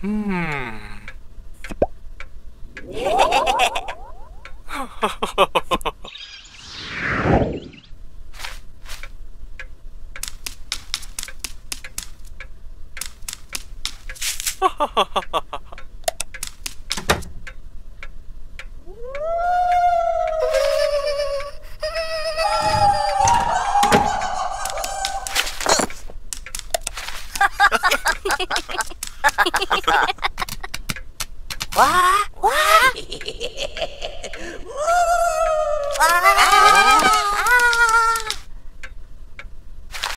Hmm. Ha ha ha ha! わーわー。わー